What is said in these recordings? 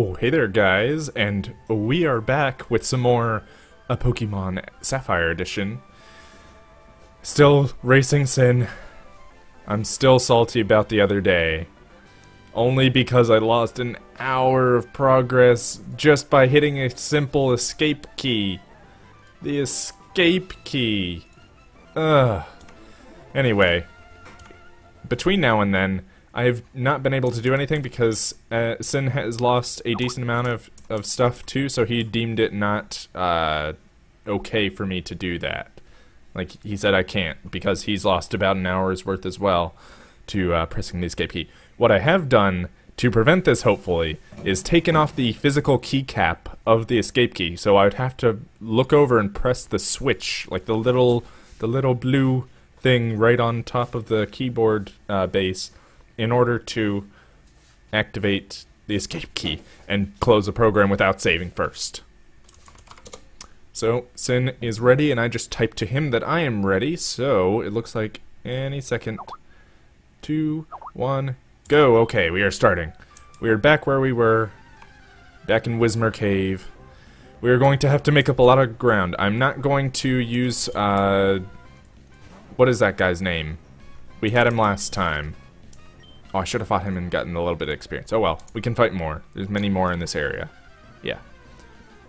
Oh, hey there, guys, and we are back with some more a Pokemon Sapphire Edition. Still racing Sin. I'm still salty about the other day. Only because I lost an hour of progress just by hitting a simple escape key. The escape key. Ugh. Anyway, between now and then, I've not been able to do anything because uh, Sin has lost a decent amount of, of stuff too, so he deemed it not uh, okay for me to do that. Like, he said I can't because he's lost about an hour's worth as well to uh, pressing the escape key. What I have done to prevent this, hopefully, is taken off the physical keycap of the escape key, so I would have to look over and press the switch, like the little, the little blue thing right on top of the keyboard uh, base in order to activate the escape key and close the program without saving first. So, Sin is ready, and I just typed to him that I am ready, so it looks like any second. Two, one, go. Okay, we are starting. We are back where we were, back in Whismur Cave. We are going to have to make up a lot of ground. I'm not going to use, uh, what is that guy's name? We had him last time. Oh, I should have fought him and gotten a little bit of experience. Oh well, we can fight more. There's many more in this area. Yeah.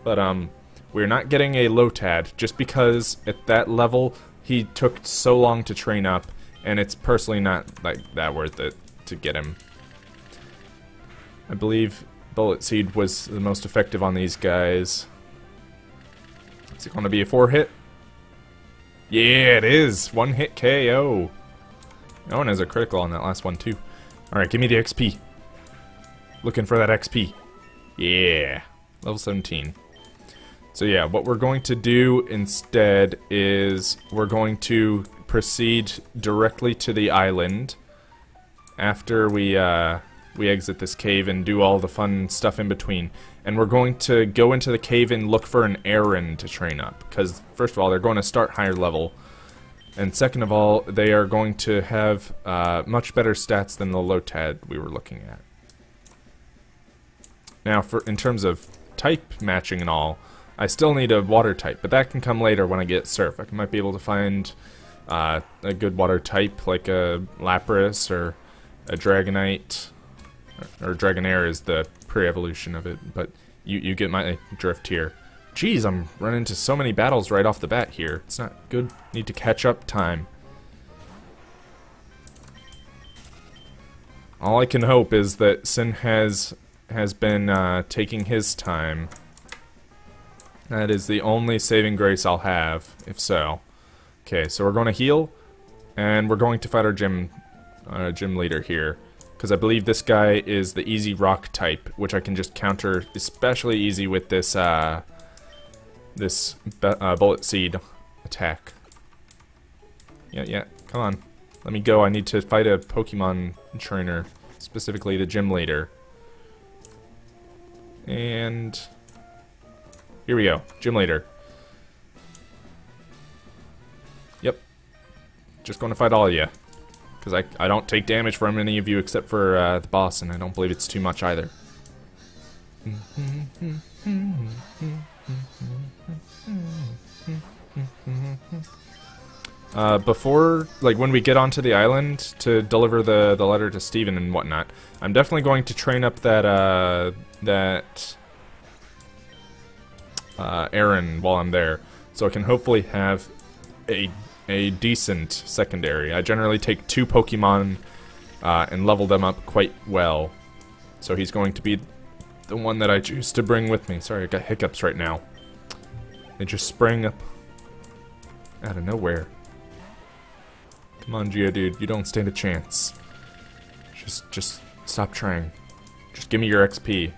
But, um, we're not getting a Lotad just because at that level he took so long to train up and it's personally not like that worth it to get him. I believe Bullet Seed was the most effective on these guys. Is it going to be a four hit? Yeah, it is. One hit KO. Oh, and has a critical on that last one too. Alright, give me the XP. Looking for that XP. Yeah. Level 17. So yeah, what we're going to do instead is we're going to proceed directly to the island after we uh, we exit this cave and do all the fun stuff in between. And we're going to go into the cave and look for an Aron to train up. Because first of all, they're going to start higher level. And second of all, they are going to have uh, much better stats than the Lotad we were looking at. Now, for in terms of type matching and all, I still need a water type, but that can come later when I get Surf. I might be able to find uh, a good water type, like a Lapras or a Dragonite, or, or Dragonair is the pre-evolution of it, but you, you get my drift here. Jeez, I'm running into so many battles right off the bat here. It's not good. Need to catch up time. All I can hope is that Sin has has been uh, taking his time. That is the only saving grace I'll have, if so. Okay, so we're going to heal, and we're going to fight our gym, uh, gym leader here. Because I believe this guy is the easy rock type, which I can just counter especially easy with this, uh, this uh, bullet seed attack. Yeah, yeah, come on. Let me go. I need to fight a Pokemon trainer, specifically the gym leader. And here we go, gym leader. Yep. Just going to fight all of you. Because I, I don't take damage from any of you except for uh, the boss, and I don't believe it's too much either. Uh, before, like, when we get onto the island to deliver the, the letter to Steven and whatnot, I'm definitely going to train up that, uh, that, uh, Aron while I'm there, so I can hopefully have a, a decent secondary. I generally take two Pokemon, uh, and level them up quite well, so he's going to be the one that I choose to bring with me. Sorry, I got hiccups right now. They just sprang up out of nowhere. Come on, Geodude, you don't stand a chance. Just, just stop trying. Just give me your XP.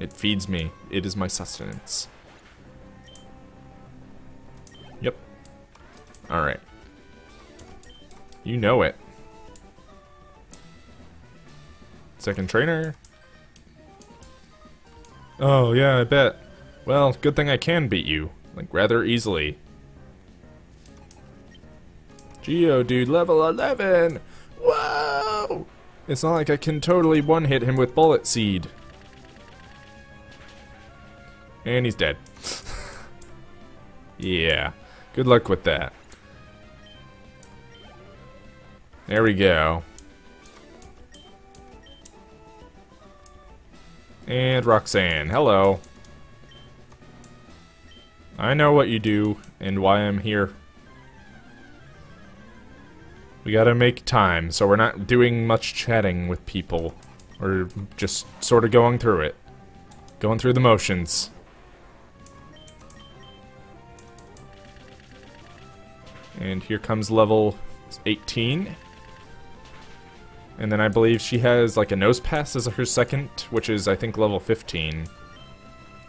It feeds me. It is my sustenance. Yep. Alright. You know it. Second trainer. Oh, yeah, I bet. Well, good thing I can beat you. Like, rather easily. Geodude, level 11! Whoa! It's not like I can totally one-hit him with Bullet Seed. And he's dead. yeah. Good luck with that. There we go. And Roxanne, hello. I know what you do and why I'm here. We gotta make time, so we're not doing much chatting with people. We're just sort of going through it. Going through the motions. And here comes level 18. And then I believe she has like a Nosepass as her second, which is I think level 15.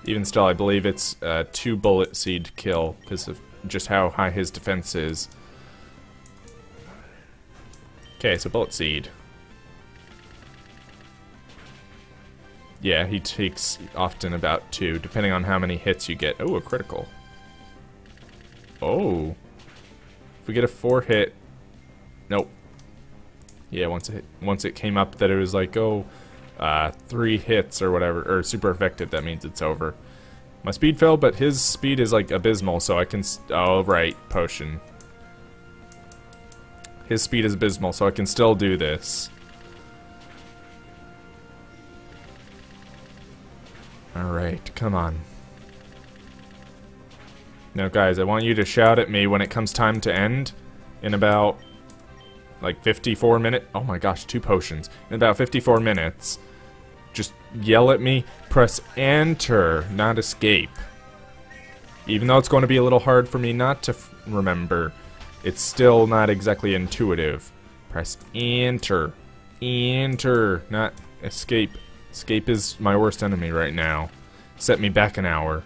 Even still, I believe it's a two bullet seed kill because of just how high his defense is. Okay, so bullet seed. Yeah, he takes often about two, depending on how many hits you get. Oh, a critical. Oh. If we get a four hit, nope. Yeah, once it once it came up that it was like, oh, uh, three hits or whatever, or super effective, that means it's over. My speed fell, but his speed is like abysmal, so I can. oh, right, potion. His speed is abysmal, so I can still do this. Alright, come on. Now guys, I want you to shout at me when it comes time to end in about like 54 minutes. Oh my gosh, two potions. In about 54 minutes. Just yell at me, press enter, not escape. Even though it's going to be a little hard for me not to remember, it's still not exactly intuitive. Press enter. Enter, not escape. Escape is my worst enemy right now. Set me back an hour.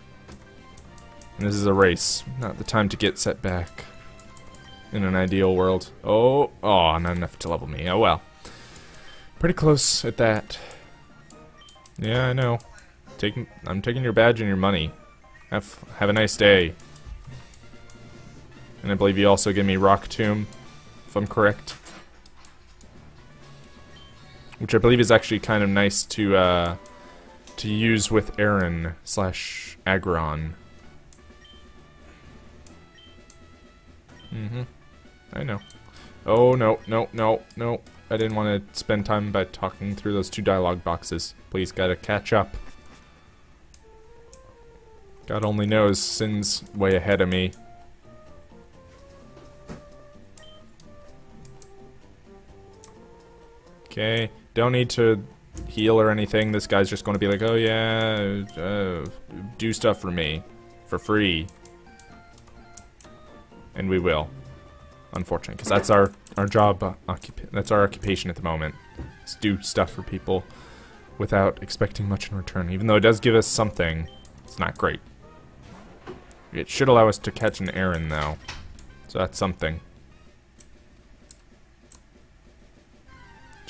And this is a race, not the time to get set back in an ideal world. Oh, oh, not enough to level me. Oh well. Pretty close at that. Yeah, I know. Taking, I'm taking your badge and your money. Have have a nice day. And I believe you also give me Rock Tomb, if I'm correct. Which I believe is actually kind of nice to uh, to use with Aron slash Aggron. Mm-hmm. I know. Oh, no, no, no, no. I didn't want to spend time by talking through those two dialogue boxes. Please gotta catch up. God only knows Sin's way ahead of me. Okay, don't need to heal or anything. This guy's just going to be like, oh yeah, uh, do stuff for me. For free. And we will unfortunately, because that's our our job. Uh, that's our occupation at the moment. Is do stuff for people without expecting much in return. Even though it does give us something, it's not great. It should allow us to catch an Aron though, so that's something.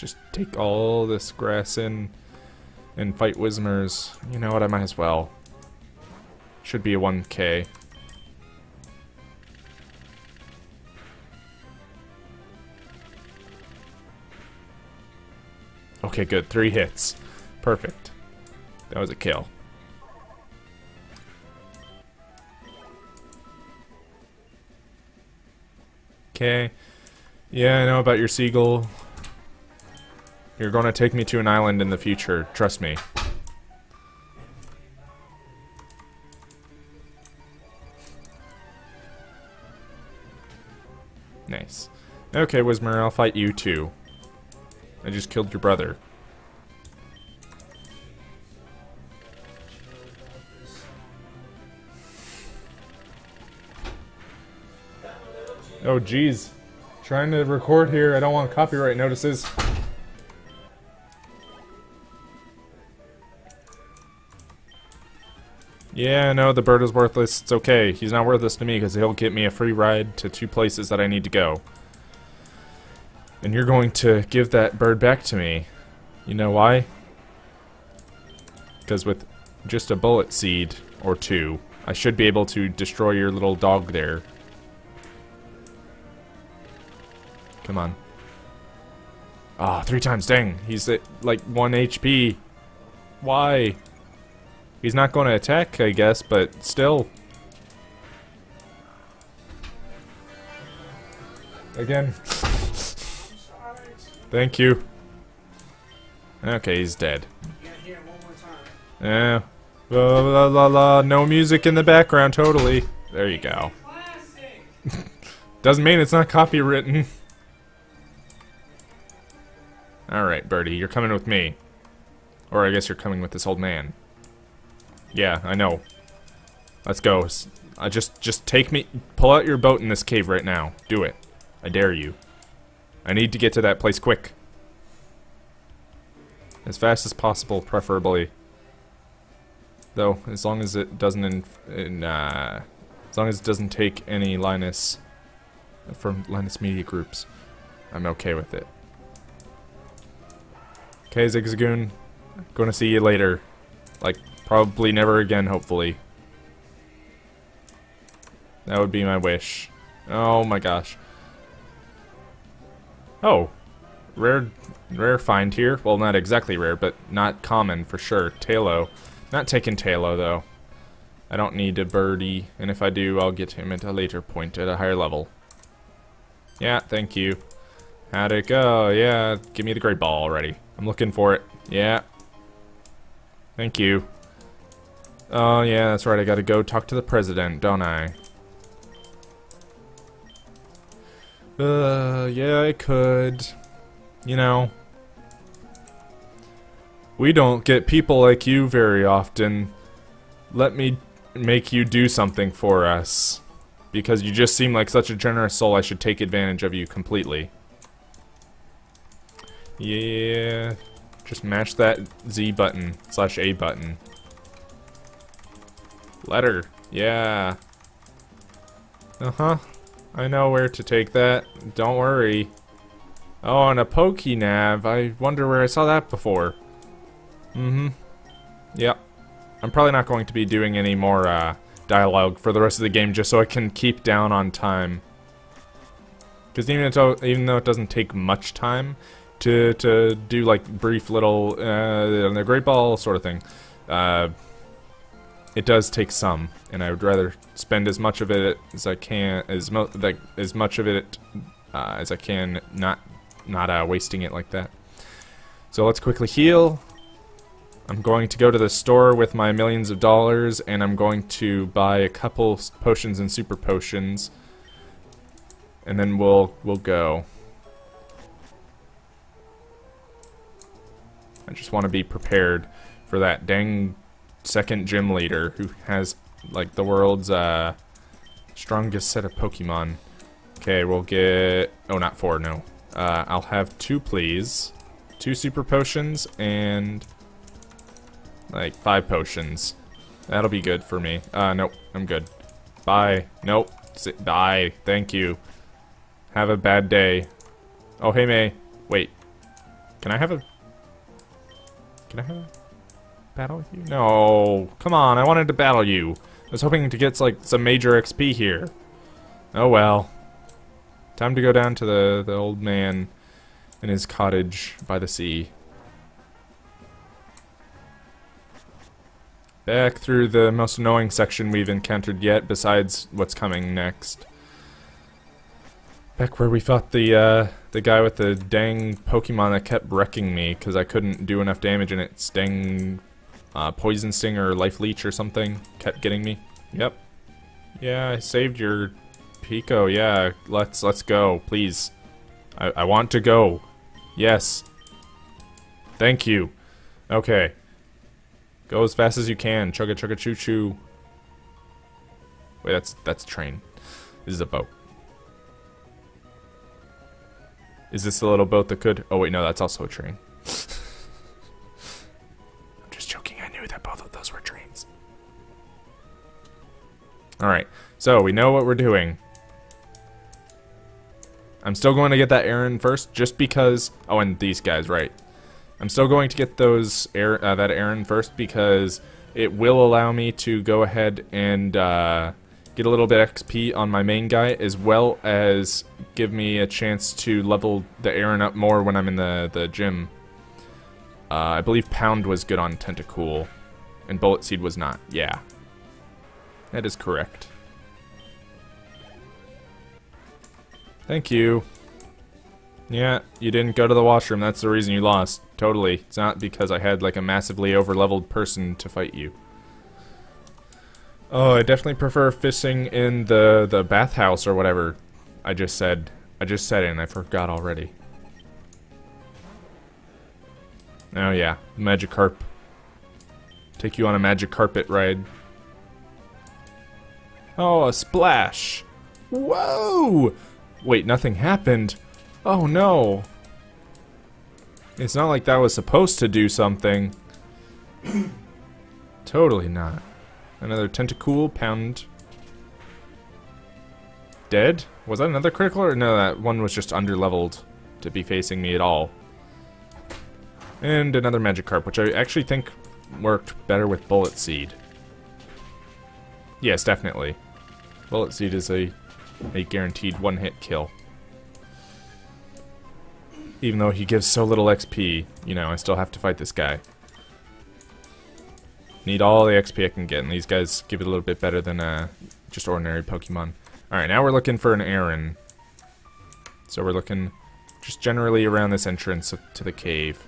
Just take all this grass in and fight Whismurs. You know what? I might as well. Should be a 1k. Okay, good. Three hits. Perfect. That was a kill. Okay. Yeah, I know about your seagull. You're to take me to an island in the future. Trust me. Nice. Okay, Whismur, I'll fight you too. I just killed your brother. Oh, jeez. Trying to record here. I don't want copyright notices. Yeah, no, the bird is worthless. It's okay. He's not worthless to me because he'll get me a free ride to two places that I need to go. And you're going to give that bird back to me. You know why? Because with just a bullet seed, or two, I should be able to destroy your little dog there. Come on. Ah, oh, three times, dang. He's at like one HP. Why? He's not going to attack, I guess, but still. Again. Thank you. Okay, he's dead. Yeah. La la la la. No music in the background, totally. There you go. Doesn't mean it's not copywritten. Alright, Birdie, you're coming with me. Or I guess you're coming with this old man. Yeah, I know. Let's go. I just just take me pull out your boat in this cave right now. Do it. I dare you. I need to get to that place quick. As fast as possible, preferably. Though, as long as it doesn't in, in uh, as long as it doesn't take any Linus from Linus Media Groups, I'm okay with it. Okay, Zigzagoon, gonna see you later. Like, probably never again, hopefully. That would be my wish. Oh my gosh. Oh, rare, rare find here. Well, not exactly rare, but not common for sure. Taillow. Not taking Taillow, though. I don't need a birdie, and if I do, I'll get him at a later point at a higher level. Yeah, thank you. How'd it go? Yeah, give me the great ball already. I'm looking for it. Yeah. Thank you. Oh, yeah, that's right. I gotta go talk to the president, don't I? Uh, yeah, I could. You know. We don't get people like you very often. Let me make you do something for us. Because you just seem like such a generous soul, I should take advantage of you completely. Yeah. Just mash that Z button, slash A button. Letter. Yeah. Uh-huh. I know where to take that. Don't worry. Oh, and a Pokénav. I wonder where I saw that before. Mm-hmm. Yep. I'm probably not going to be doing any more uh, dialogue for the rest of the game just so I can keep down on time. Because even, though, even though it doesn't take much time to, to do like brief little uh, the Great Ball sort of thing, uh, it does take some, and I would rather spend as much of it as I can, as, mo like, as much of it uh, as I can, not not uh, wasting it like that. So let's quickly heal. I'm going to go to the store with my millions of dollars, and I'm going to buy a couple potions and super potions, and then we'll we'll go. I just want to be prepared for that dang second gym leader who has like the world's uh, strongest set of Pokemon. Okay, we'll get... Oh, not four, no. Uh, I'll have two, please. Two super potions and like five potions. That'll be good for me. Uh, nope, I'm good. Bye. Nope. Bye. Thank you. Have a bad day. Oh, hey, May. Wait. Can I have a... Can I have a battle with you? No. Come on, I wanted to battle you. I was hoping to get, like, some major XP here. Oh, well. Time to go down to the, the old man in his cottage by the sea. Back through the most annoying section we've encountered yet, besides what's coming next. Back where we fought the, uh, the guy with the dang Pokemon that kept wrecking me because I couldn't do enough damage and its dang uh, Poison Sting or Life Leech or something kept getting me. Yep. Yeah, I saved your Peeko, yeah. Let's let's go, please. I, I want to go. Yes. Thank you. Okay. Go as fast as you can. Chugga chugga choo choo. Wait, that's that's train. This is a boat. Is this the little boat that could? Oh wait, no, that's also a train. So we know what we're doing. I'm still going to get that Aron first, just because... Oh, and these guys, right. I'm still going to get those air, uh, that Aron first because it will allow me to go ahead and uh, get a little bit XP on my main guy, as well as give me a chance to level the Aron up more when I'm in the, the gym. Uh, I believe Pound was good on Tentacool, And Bullet Seed was not. Yeah. That is correct. Thank you. Yeah, you didn't go to the washroom. That's the reason you lost. Totally. It's not because I had like a massively overleveled person to fight you. Oh, I definitely prefer fishing in the the bathhouse or whatever. I just said. I just said it and I forgot already. Oh yeah, Magikarp. Take you on a magic carpet ride. Oh, a splash! Whoa! Wait, nothing happened. Oh no. It's not like that was supposed to do something. totally not. Another Tentacool pound. Dead? Was that another critical or no, that one was just underleveled to be facing me at all. And another Magikarp, which I actually think worked better with Bullet Seed. Yes, definitely. Bullet Seed is a, a guaranteed one-hit kill. Even though he gives so little XP, you know, I still have to fight this guy. Need all the XP I can get, and these guys give it a little bit better than uh, just ordinary Pokemon. Alright, now we're looking for an Aron. So we're looking just generally around this entrance to the cave.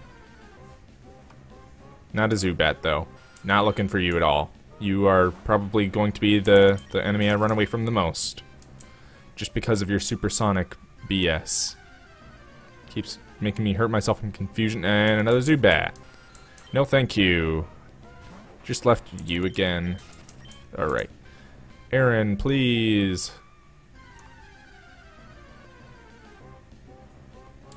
Not a Zubat, though. Not looking for you at all. You are probably going to be the, the enemy I run away from the most. Just because of your supersonic BS. Keeps making me hurt myself in confusion. And another Zubat. No thank you. Just left you again. Alright. Aron, please.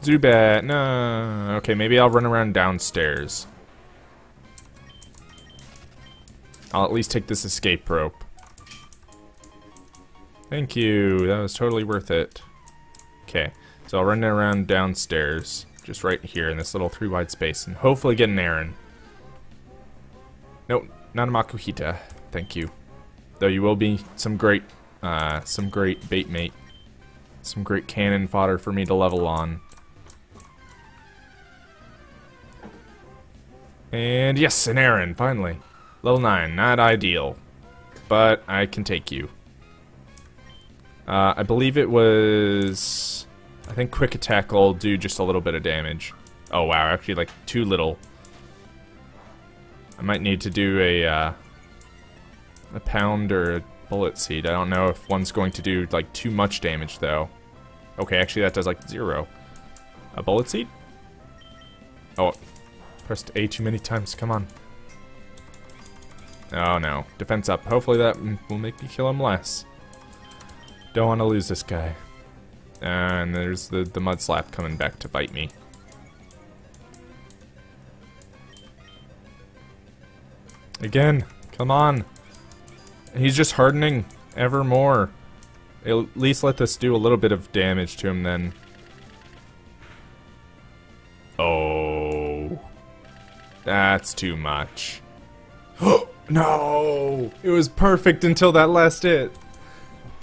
Zubat, no. Okay, maybe I'll run around downstairs. I'll at least take this escape rope. Thank you. That was totally worth it. Okay, so I'll run around downstairs, just right here in this little three wide space, and hopefully get an Aron. Nope, not a Makuhita. Thank you. Though you will be some great, uh, some great bait mate. Some great cannon fodder for me to level on. And yes, an Aron, finally. Level 9, not ideal. But I can take you. Uh, I believe it was... I think Quick Attack will do just a little bit of damage. Oh wow, actually like too little. I might need to do a, uh, a pound or a bullet seed. I don't know if one's going to do like too much damage though. Okay, actually that does like zero. A bullet seed? Oh, pressed A too many times, come on. Oh no. Defense up. Hopefully that will make me kill him less. Don't want to lose this guy. And there's the, the mud slap coming back to bite me. Again, come on. He's just hardening ever more. At least let this do a little bit of damage to him then. Oh. That's too much. No! It was perfect until that last hit.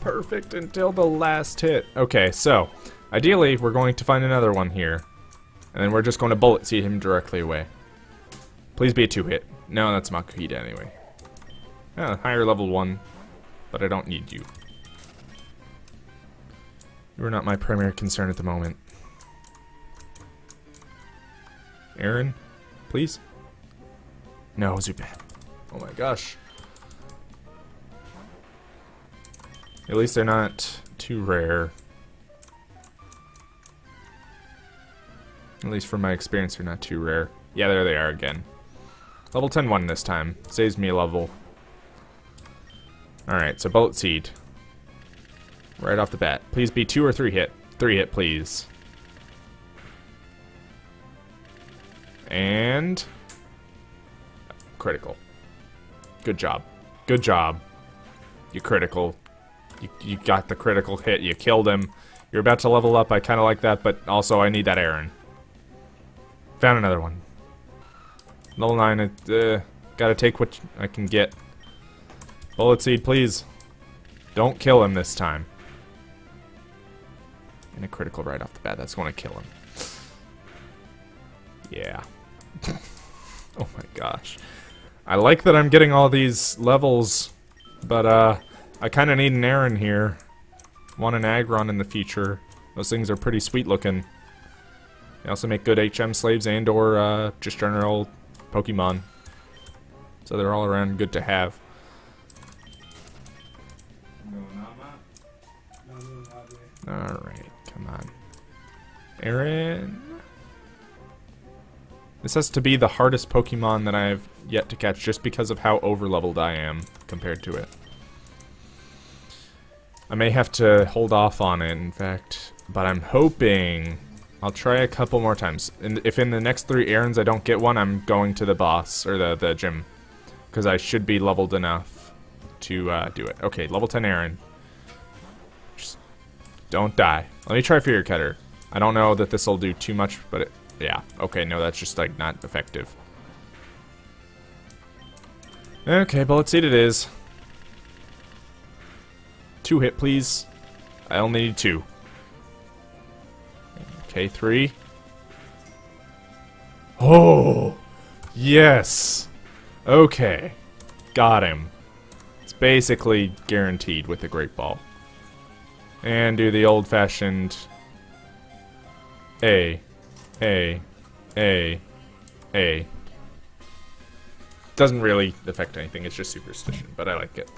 Perfect until the last hit. Okay, so, ideally, we're going to find another one here. And then we're just going to bullet seed him directly away. Please be a two-hit. No, that's Makuhita anyway. Yeah, higher level one. But I don't need you. You are not my primary concern at the moment. Aron, please? No, Zubat. Oh my gosh. At least they're not too rare. At least from my experience, they're not too rare. Yeah, there they are again. Level 10 1 this time. Saves me a level. Alright, so Bullet Seed. Right off the bat. Please be 2 or 3 hit. 3 hit, please. And... Critical. Good job. Good job. You critical. You, you got the critical hit. You killed him. You're about to level up. I kind of like that, but also I need that Aron. Found another one. Level 9. Uh, gotta take what I can get. Bullet Seed, please. Don't kill him this time. And a critical right off the bat. That's going to kill him. Yeah. oh my gosh. I like that I'm getting all these levels, but uh, I kind of need an Aron here. Want an Aggron in the future. Those things are pretty sweet looking. They also make good HM slaves and or uh, just general Pokemon. So they're all around good to have. Alright, come on. Aron. This has to be the hardest Pokemon that I've yet to catch just because of how overleveled I am compared to it. I may have to hold off on it, in fact, but I'm hoping I'll try a couple more times. And if in the next three Arons I don't get one, I'm going to the boss, or the, the gym. Because I should be leveled enough to uh, do it. Okay, level 10 Aron. Just don't die. Let me try Fury Cutter. I don't know that this will do too much, but it, yeah. Okay, no, that's just like not effective. Okay, Bullet Seed it is. Two hit, please. I only need two. Okay, three. Oh! Yes! Okay. Got him. It's basically guaranteed with the Great Ball. And do the old-fashioned... A. A. A. A. Doesn't really affect anything, it's just superstition, but I like it.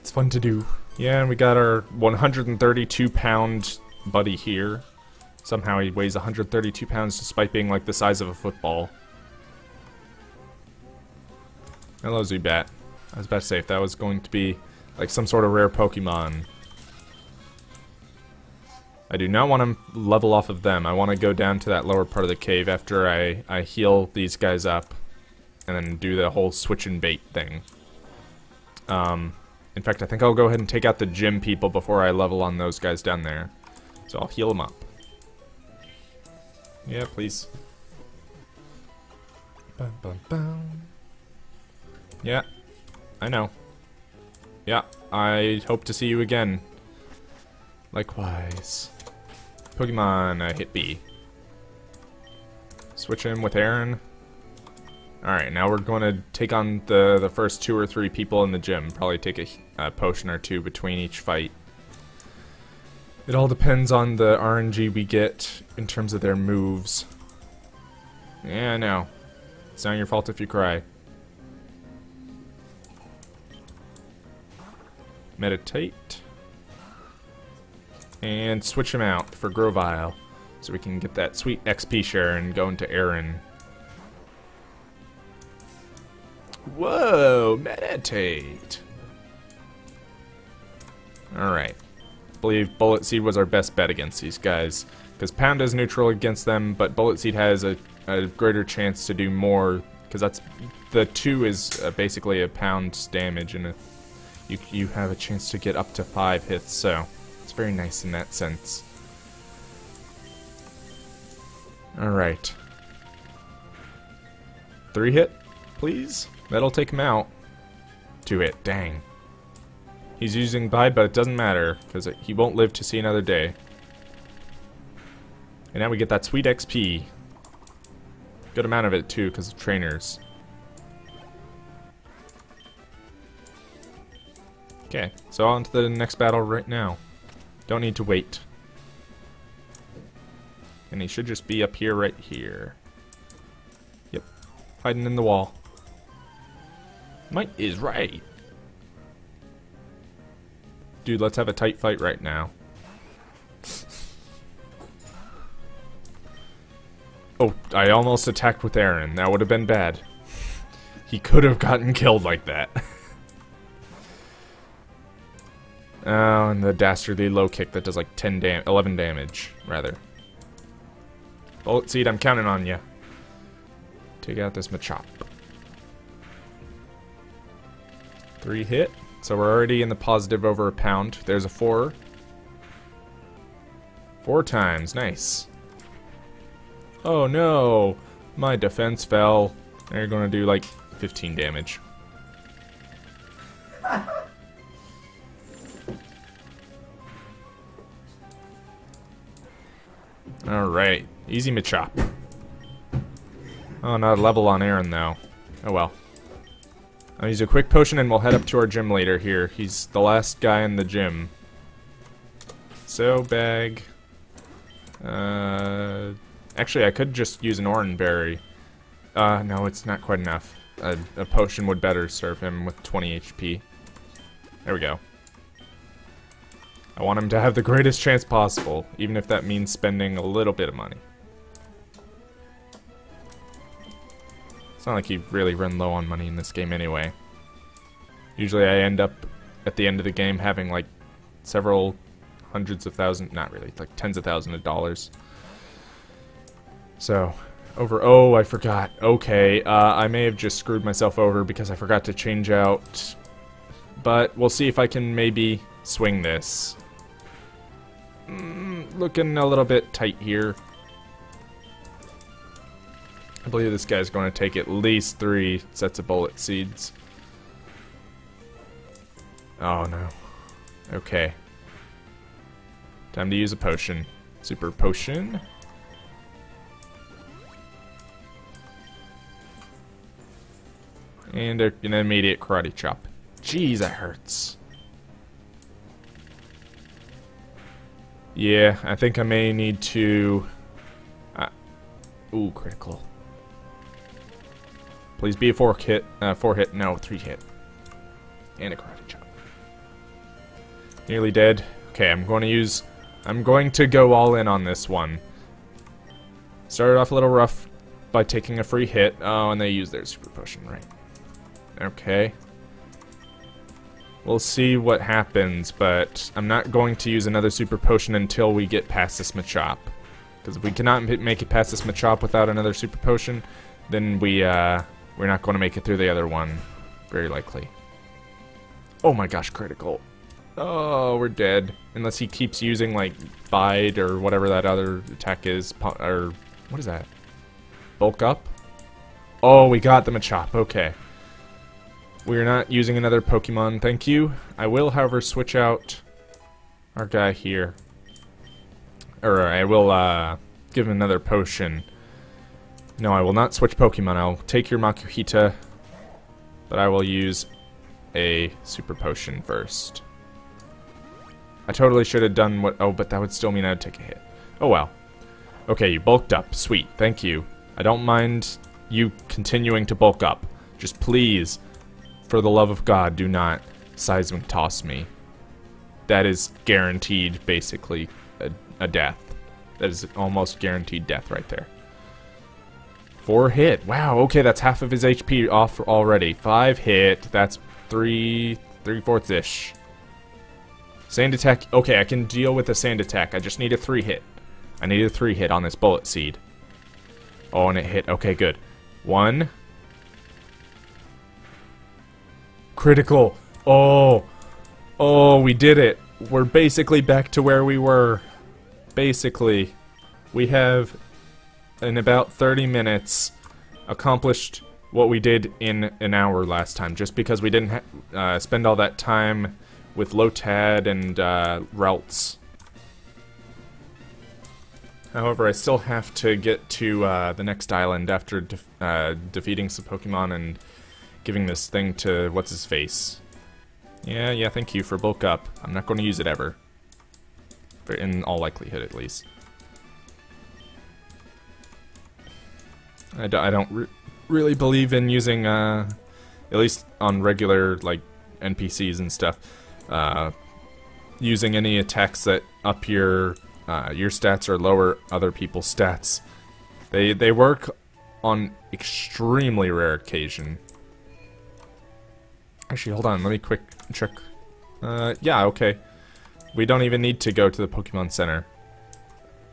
It's fun to do. Yeah, and we got our 132 pound buddy here. Somehow he weighs 132 pounds despite being like the size of a football. Hello, Zubat. I was about to say if that was going to be like some sort of rare Pokemon. I do not want to level off of them. I want to go down to that lower part of the cave after I, I heal these guys up. And then do the whole switch and bait thing. Um, in fact, I think I'll go ahead and take out the gym people before I level on those guys down there. So I'll heal them up. Yeah, please. Bum, bum, bum. Yeah, I know. Yeah, I hope to see you again. Likewise. Pokemon, uh, hit B. Switch in with Aron. Alright, now we're going to take on the, the first two or three people in the gym. Probably take a, a potion or two between each fight. It all depends on the RNG we get in terms of their moves. Yeah, I know. It's not your fault if you cry. Meditate. And switch him out for Grovyle. So we can get that sweet XP share and go into Aron. Whoa, meditate. Alright. believe Bullet Seed was our best bet against these guys. Because Pound is neutral against them, but Bullet Seed has a, a greater chance to do more. Because that's the 2 is uh, basically a pound's damage, and a, you, you have a chance to get up to 5 hits, so it's very nice in that sense. Alright. 3 hit, please? That'll take him out. To it, dang. He's using Bide, but it doesn't matter, because he won't live to see another day. And now we get that sweet XP. Good amount of it, too, because of trainers. Okay, so on to the next battle right now. Don't need to wait. And he should just be up here right here. Yep, hiding in the wall. Might is right. Dude, let's have a tight fight right now. oh, I almost attacked with Aron. That would have been bad. He could have gotten killed like that. oh, and the dastardly low kick that does like 10 dam 11 damage, rather. Bullet Seed, I'm counting on you. Take out this Machop. Three hit. So we're already in the positive over a pound. There's a four. Four times. Nice. Oh no! My defense fell. They're gonna do like 15 damage. Alright. Easy Machop. Oh, not a level on Aron though. Oh well. I'll use a quick potion and we'll head up to our gym later here. He's the last guy in the gym. So, bag. Uh, actually, I could just use an Oran Berry. Uh, no, it's not quite enough. A, a potion would better serve him with 20 HP. There we go. I want him to have the greatest chance possible, even if that means spending a little bit of money. It's not like you really run low on money in this game anyway. Usually I end up at the end of the game having like several hundreds of thousands, not really, like tens of thousands of dollars. So, over, oh, I forgot. Okay, uh, I may have just screwed myself over because I forgot to change out, but we'll see if I can maybe swing this. Mm, looking a little bit tight here. I believe this guy's going to take at least three sets of bullet seeds. Oh no. Okay. Time to use a potion. Super potion. And an immediate karate chop. Jeez, that hurts. Yeah, I think I may need to... Uh, ooh, critical. Please be a four hit. Uh, four hit. No, three hit. And a karate chop. Nearly dead. Okay, I'm going to use... I'm going to go all in on this one. Started off a little rough by taking a free hit. Oh, and they use their super potion, right. Okay. We'll see what happens, but I'm not going to use another super potion until we get past this Machop. Because if we cannot make it past this Machop without another super potion, then we, uh, we're not going to make it through the other one, very likely. Oh my gosh, critical. Oh, we're dead. Unless he keeps using, like, Bide or whatever that other attack is. Or, what is that? Bulk up? Oh, we got the Machop. Okay. We're not using another Pokemon, thank you. I will, however, switch out our guy here. Or I will, uh, give him another potion. No, I will not switch Pokemon. I'll take your Makuhita, but I will use a Super Potion first. I totally should have done what... Oh, but that would still mean I'd take a hit. Oh, well. Okay, you bulked up. Sweet. Thank you. I don't mind you continuing to bulk up. Just please, for the love of God, do not seismic toss me. That is guaranteed, basically, a, a death. That is almost guaranteed death right there. Four hit. Wow, okay, that's half of his HP off already. Five hit. That's three, three-fourths-ish. Sand attack. Okay, I can deal with the sand attack. I just need a three hit. I need a three hit on this bullet seed. Oh, and it hit. Okay, good. One. Critical. Oh. Oh, we did it. We're basically back to where we were. Basically. We have in about 30 minutes accomplished what we did in an hour last time, just because we didn't uh, spend all that time with Lotad and uh, Ralts. However, I still have to get to uh, the next island after uh, defeating some Pokemon and giving this thing to what's-his-face. Yeah, yeah, thank you for bulk up. I'm not going to use it ever. In all likelihood, at least. I d I don't re really believe in using, uh, at least on regular, like, NPCs and stuff, uh, using any attacks that up your, uh, your stats or lower other people's stats. They, they work on extremely rare occasion. Actually, hold on, let me quick check. Uh, yeah, okay. We don't even need to go to the Pokemon Center.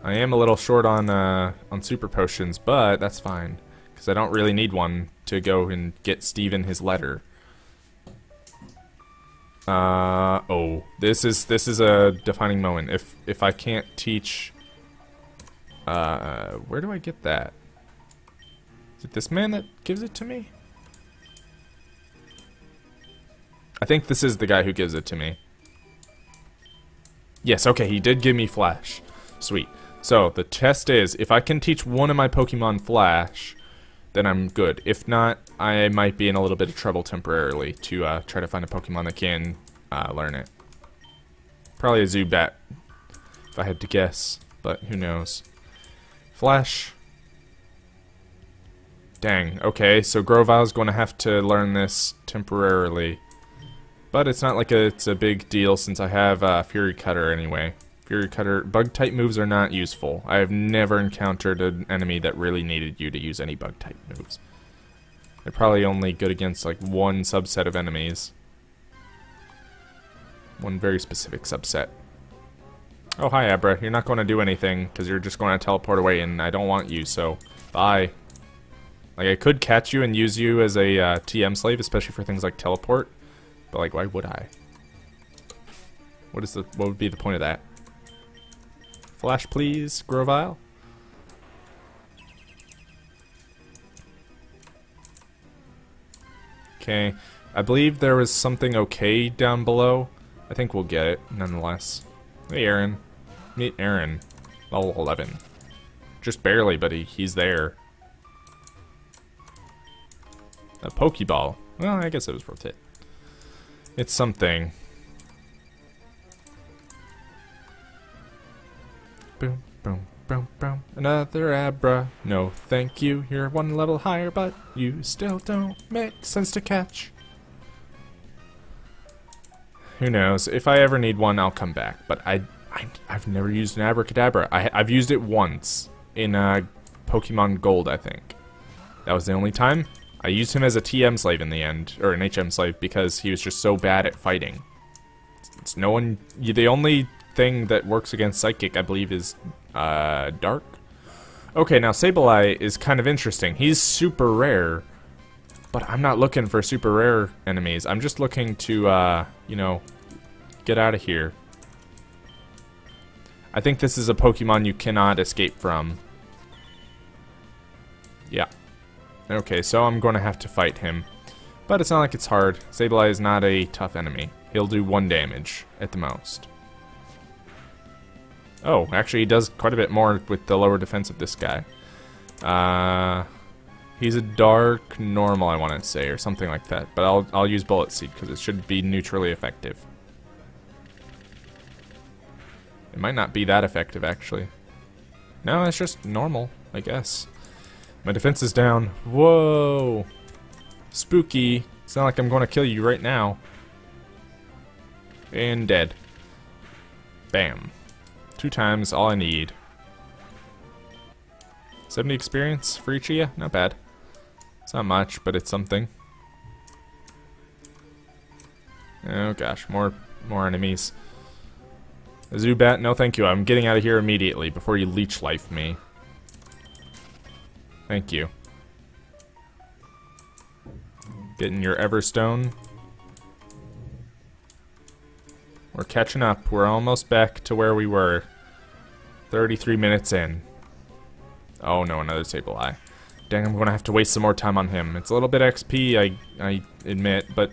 I am a little short on uh, on super potions, but that's fine because I don't really need one to go and get Steven his letter. Uh oh, this is this is a defining moment. If if I can't teach, uh, where do I get that? Is it this man that gives it to me? I think this is the guy who gives it to me. Yes, okay, he did give me Flash. Sweet. So, the test is, if I can teach one of my Pokemon Flash, then I'm good. If not, I might be in a little bit of trouble temporarily to uh, try to find a Pokemon that can uh, learn it. Probably a Zubat, if I had to guess, but who knows. Flash. Dang, okay, so Grovyle's going to have to learn this temporarily. But it's not like a, it's a big deal since I have uh, Fury Cutter anyway. Fury Cutter, bug type moves are not useful. I have never encountered an enemy that really needed you to use any bug type moves. They're probably only good against like one subset of enemies. One very specific subset. Oh, hi, Abra. You're not going to do anything because you're just going to teleport away and I don't want you, so bye. Like, I could catch you and use you as a uh, TM slave, especially for things like teleport. But, like, why would I? What is the, what would be the point of that? Flash, please, Grovyle. Okay, I believe there was something okay down below. I think we'll get it, nonetheless. Hey, Aron. Meet Aron. Level 11. Just barely, but he, he's there. A Pokeball. Well, I guess it was worth it. It's something. Boom, boom, boom, boom. Another Abra. No, thank you. You're one level higher, but you still don't make sense to catch. Who knows? If I ever need one, I'll come back. But I, I have never used an Abracadabra. I, I've used it once in uh, Pokemon Gold, I think. That was the only time. I used him as a TM slave in the end, or an HM slave, because he was just so bad at fighting. It's no one. The only thing that works against Psychic, I believe, is uh, Dark. Okay, now Sableye is kind of interesting. He's super rare, but I'm not looking for super rare enemies. I'm just looking to, uh, you know, get out of here. I think this is a Pokemon you cannot escape from. Yeah. Okay, so I'm going to have to fight him. But it's not like it's hard. Sableye is not a tough enemy. He'll do one damage at the most. Oh, actually he does quite a bit more with the lower defense of this guy. Uh, he's a dark normal, I want to say, or something like that. But I'll, I'll use Bullet Seed because it should be neutrally effective. It might not be that effective, actually. No, it's just normal, I guess. My defense is down. Whoa! Spooky. It's not like I'm going to kill you right now. And dead. Bam. Two times, all I need. 70 experience for each of you? Not bad. It's not much, but it's something. Oh gosh, more more enemies. Zubat, no thank you. I'm getting out of here immediately before you leech life me. Thank you. Getting your Everstone. We're catching up. We're almost back to where we were. 33 minutes in. Oh no, another Sableye. Dang, I'm gonna have to waste some more time on him. It's a little bit XP, I, I admit, but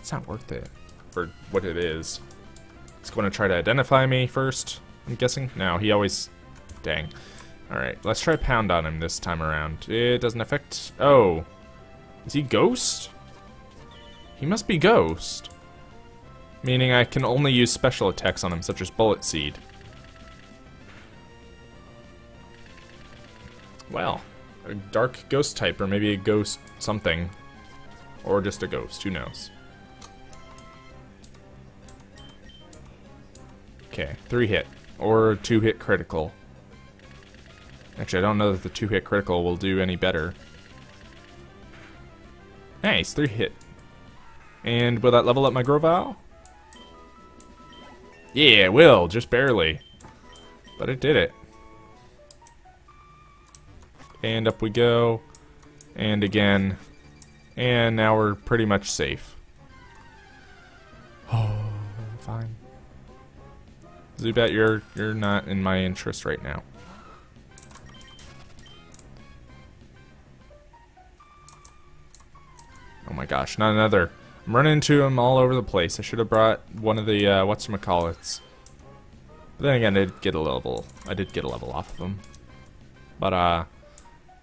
it's not worth it for what it is. He's gonna try to identify me first, I'm guessing? No, he always... Dang. Alright, let's try Pound on him this time around. It doesn't affect... Oh. Is he Ghost? He must be Ghost. Meaning I can only use special attacks on him, such as Bullet Seed. Well, a dark ghost type, or maybe a ghost something. Or just a ghost, who knows. Okay, three hit. Or two hit critical. Actually, I don't know that the two hit critical will do any better. Nice, three hit. And will that level up my Grovyle? Yeah, it will, just barely. But it did it. And up we go. And again. And now we're pretty much safe. Oh, fine. Zubat, you're you're not in my interest right now. Oh my gosh, not another. I'm running into them all over the place. I should have brought one of the, uh, whatchamacallits. But then again, I did get a level. I did get a level off of them. But, uh,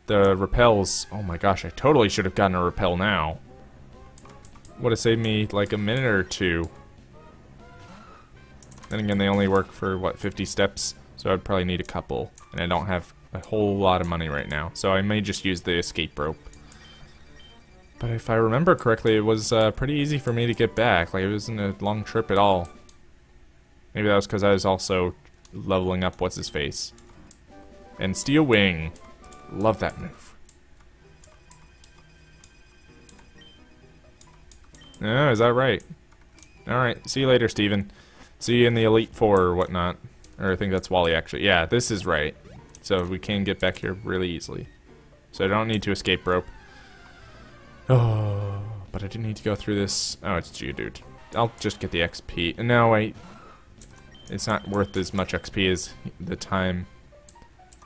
the repels. Oh my gosh, I totally should have gotten a repel now. Would have saved me like a minute or two. Then again, they only work for, what, 50 steps? So I'd probably need a couple. And I don't have a whole lot of money right now. So I may just use the escape rope. But if I remember correctly, it was uh, pretty easy for me to get back. Like, it wasn't a long trip at all. Maybe that was because I was also leveling up what's-his-face. And Steel Wing. Love that move. Oh, is that right? Alright, see you later, Steven. See you in the Elite Four or whatnot. Or I think that's Wally, actually. Yeah, this is right. So we can get back here really easily. So I don't need to escape rope. Oh, but I do need to go through this. Oh, it's Geodude. I'll just get the XP. No, wait. It's not worth as much XP as the time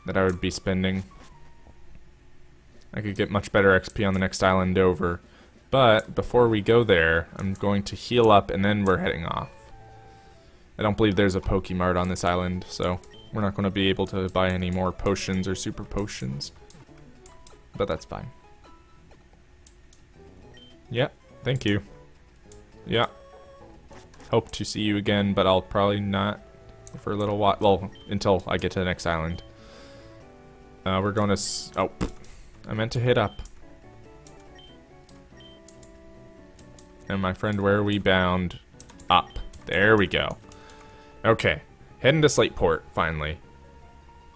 that I would be spending. I could get much better XP on the next island over. But before we go there, I'm going to heal up and then we're heading off. I don't believe there's a Pokemart on this island, so we're not going to be able to buy any more potions or super potions. But that's fine. Yeah, thank you. Yeah. Hope to see you again, but I'll probably not for a little while. Well, until I get to the next island. Uh, we're going to... oh, I meant to hit up. And my friend, where are we bound? Up. There we go. Okay. Heading to Slateport, finally.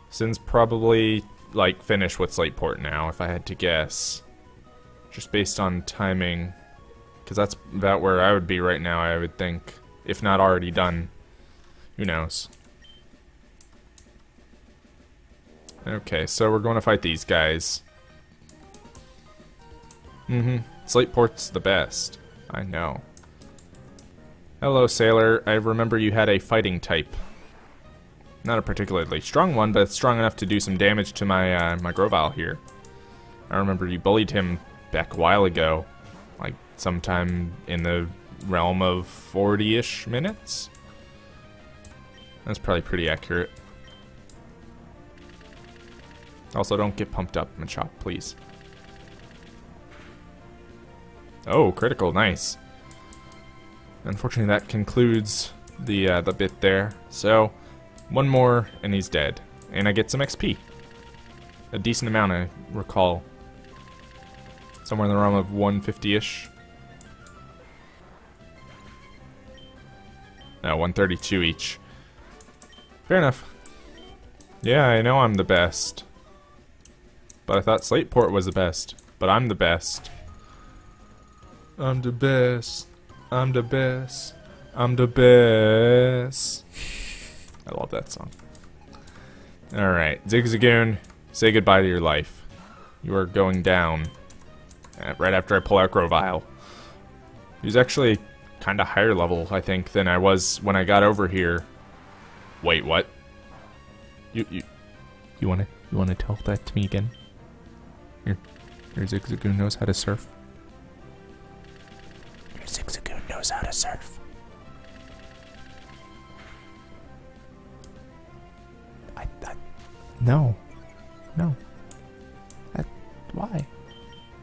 Since probably, like, finished with Slateport now, if I had to guess. Just based on timing. Because that's about where I would be right now, I would think. If not already done. Who knows. Okay, so we're going to fight these guys. Mm-hmm. Slateport's the best. I know. Hello, Sailor. I remember you had a fighting type. Not a particularly strong one, but strong enough to do some damage to my, uh, my Grovyle here. I remember you bullied him back a while ago. Like, sometime in the realm of 40-ish minutes? That's probably pretty accurate. Also, don't get pumped up, Machop, please. Oh, critical, nice. Unfortunately, that concludes the uh, the bit there. So, one more, and he's dead. And I get some XP. A decent amount, I recall. Somewhere in the realm of 150-ish. No, 132 each. Fair enough. Yeah, I know I'm the best. But I thought Slateport was the best. But I'm the best. I'm the best. I'm the best. I'm the best. I love that song. Alright, Zigzagoon, say goodbye to your life. You are going down. Uh, right after I pull out Grovyle. He's actually kind of higher level, I think, than I was when I got over here. Wait, what? You you you wanna you wanna tell that to me again? Your your Zigzagoon knows how to surf. Your Zigzagoon knows how to surf. I, I no, no. That, why?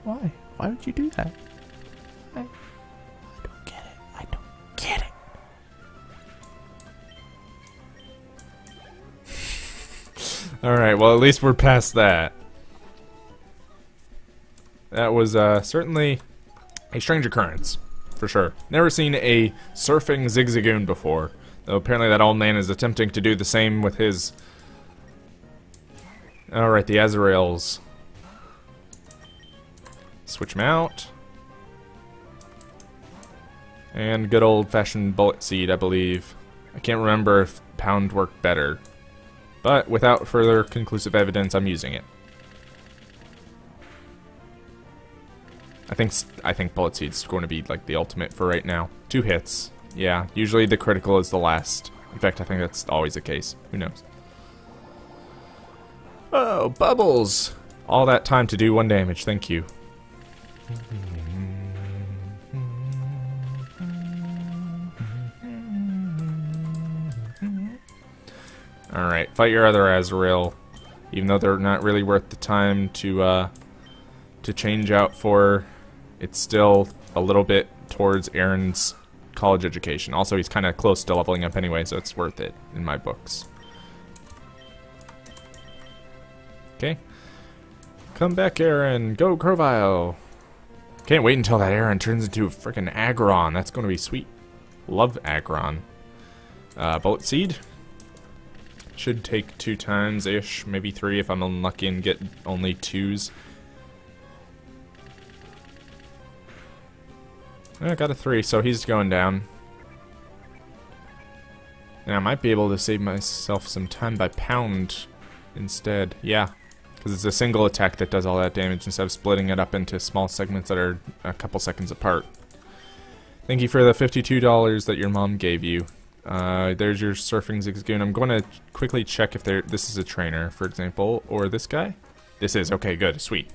Why? Why would you do that? I, I don't get it. I don't get it. All right. Well, at least we're past that. That was uh, certainly a strange occurrence for sure. Never seen a surfing Zigzagoon before. Though apparently that old man is attempting to do the same with his... Alright, the Azurills. Switch them out. And good old-fashioned Bullet Seed, I believe. I can't remember if Pound worked better. But without further conclusive evidence, I'm using it. I think I think Bullet Seed's going to be like the ultimate for right now. Two hits. Yeah, usually the critical is the last. In fact, I think that's always the case. Who knows? Oh, Bubbles! All that time to do one damage. Thank you. Alright, fight your other Azurill. even though they're not really worth the time to uh, to change out for. It's still a little bit towards Aron's college education. Also, he's kind of close to leveling up anyway, so it's worth it in my books. Okay. Come back, Aron. Go, Grovyle. Can't wait until that Aron turns into a freaking Aggron. That's going to be sweet. Love Aggron. Uh, Bullet Seed. Should take two times-ish, maybe three if I'm unlucky and get only twos. I got a three, so he's going down. And I might be able to save myself some time by pound instead. Yeah, because it's a single attack that does all that damage instead of splitting it up into small segments that are a couple seconds apart. Thank you for the $52 that your mom gave you. Uh, there's your Surfing Zigzagoon. I'm going to quickly check if there. this is a trainer, for example, or this guy. This is. Okay, good. Sweet.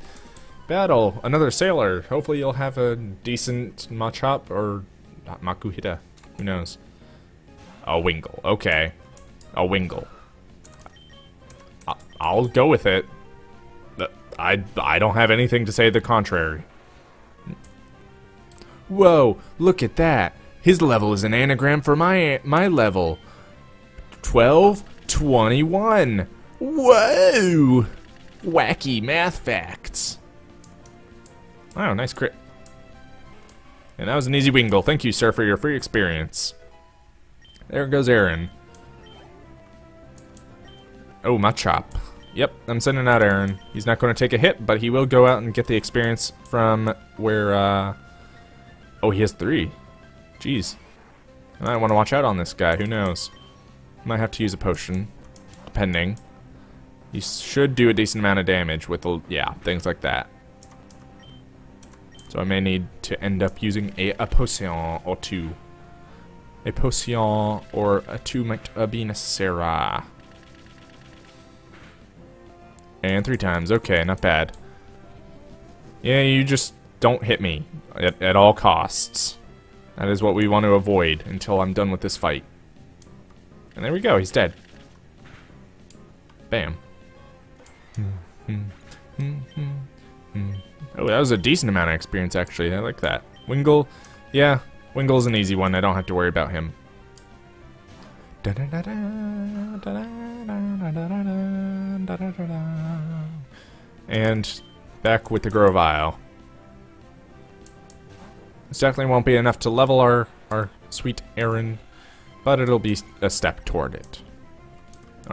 Battle. Another sailor. Hopefully you'll have a decent Machop or Makuhita. Who knows? A Wingull. Okay. A Wingull. I'll go with it. I, I don't have anything to say the contrary. Whoa, look at that. His level is an anagram for my my level. 12, 21. Whoa! Wacky math facts. Wow, nice crit. And that was an easy Wingull. Thank you, sir, for your free experience. There goes Aron. Oh, Machop. Yep, I'm sending out Aron. He's not going to take a hit, but he will go out and get the experience from where, uh... Oh, he has three. Jeez. I might want to watch out on this guy. Who knows? Might have to use a potion, depending. He should do a decent amount of damage with, the, yeah, things like that. So I may need to end up using a, a potion or two. A potion or a two might uh, be necessary. And three times. Okay, not bad. Yeah, you just don't hit me at, at all costs. That is what we want to avoid until I'm done with this fight. And there we go, he's dead. Bam. oh, that was a decent amount of experience, actually. I like that. Wingull, yeah, Wingull's an easy one. I don't have to worry about him. And back with the Grovyle. This definitely won't be enough to level our, our sweet Aron, but it'll be a step toward it.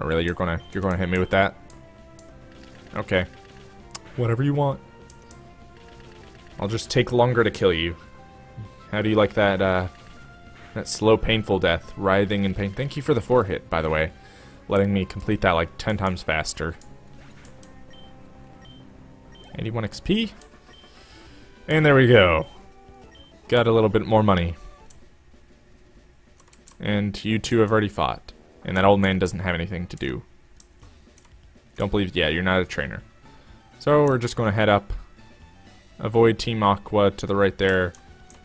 Oh really, you're gonna you're gonna hit me with that? Okay. Whatever you want. I'll just take longer to kill you. How do you like that uh that slow painful death, writhing in pain? Thank you for the four hit, by the way. Letting me complete that like ten times faster. 81 XP. And there we go. Got a little bit more money. And you two have already fought. And that old man doesn't have anything to do. Don't believe, yeah, you're not a trainer. So we're just going to head up. Avoid Team Aqua to the right there.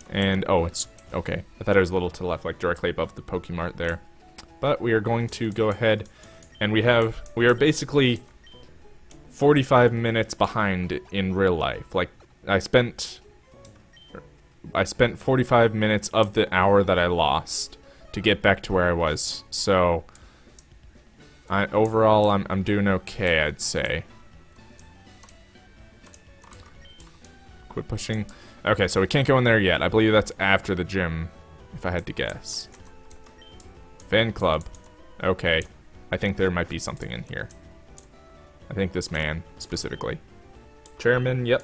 And, oh, it's, okay. I thought it was a little to the left, like directly above the Pokemart there. But we are going to go ahead and we have, we are basically 45 minutes behind in real life. Like, I spent... I spent 45 minutes of the hour that I lost to get back to where I was. So, I, overall, I'm, I'm doing okay, I'd say. Quit pushing. Okay, so we can't go in there yet. I believe that's after the gym, if I had to guess. Fan club. Okay. I think there might be something in here. I think this man, specifically. Chairman, yep.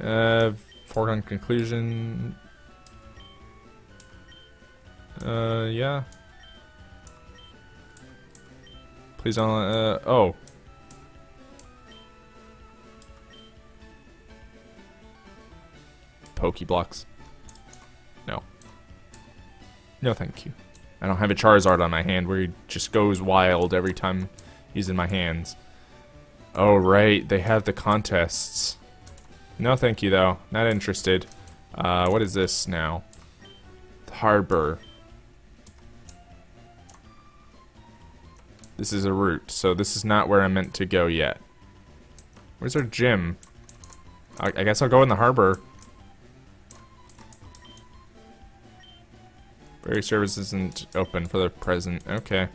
Uh, foregone conclusion. Uh, yeah. Please don't, uh, oh. Pokeblocks. No. Thank you. I don't have a Charizard on my hand where he just goes wild every time he's in my hands. Oh, right. They have the contests. No, thank you, though. Not interested. Uh, what is this now? Harbor. This is a route, so this is not where I'm meant to go yet. Where's our gym? I, I guess I'll go in the harbor. Ferry service isn't open for the present. Okay.